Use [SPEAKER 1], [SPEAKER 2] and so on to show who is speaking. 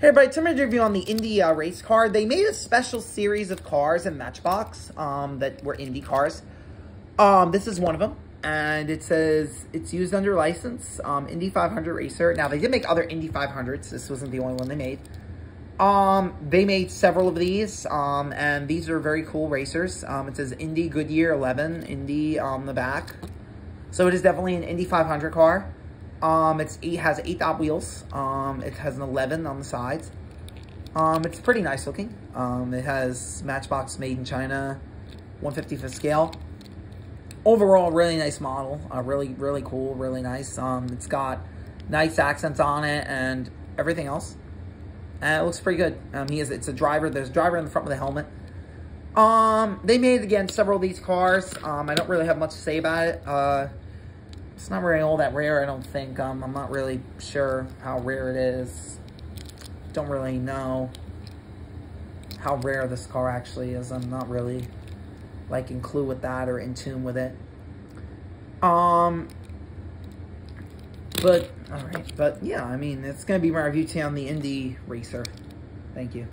[SPEAKER 1] Hey everybody, time to review on the Indy uh, race car. They made a special series of cars in Matchbox um, that were Indy cars. Um, this is one of them, and it says it's used under license, um, Indy 500 Racer. Now, they did make other Indy 500s. This wasn't the only one they made. Um, they made several of these, um, and these are very cool racers. Um, it says Indy Goodyear 11, Indy on the back. So it is definitely an Indy 500 car. Um, it's it has eight dot wheels. Um, it has an 11 on the sides. Um, it's pretty nice looking. Um, it has Matchbox made in China, 155th scale. Overall, really nice model. Uh, really, really cool, really nice. Um, it's got nice accents on it and everything else. And it looks pretty good. Um, he is, it's a driver. There's a driver in the front of the helmet. Um, they made, again, several of these cars. Um, I don't really have much to say about it. Uh, it's not really all that rare, I don't think. Um, I'm not really sure how rare it is. Don't really know how rare this car actually is. I'm not really, like, in clue with that or in tune with it. Um, but, alright, but yeah, I mean, it's going to be my review today on the Indy Racer. Thank you.